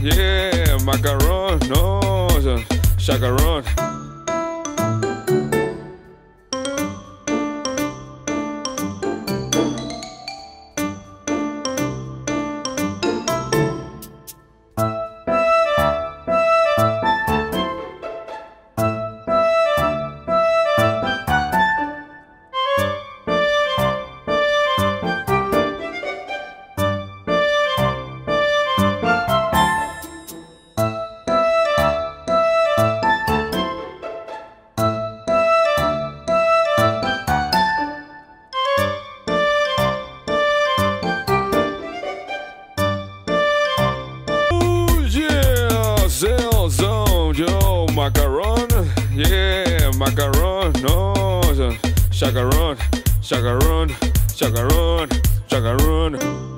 Yeah, Macaron. No, Chacaron. Macaron. Yeah, Macaron. No, Chacaron. Chacaron. Chacaron. Chacaron.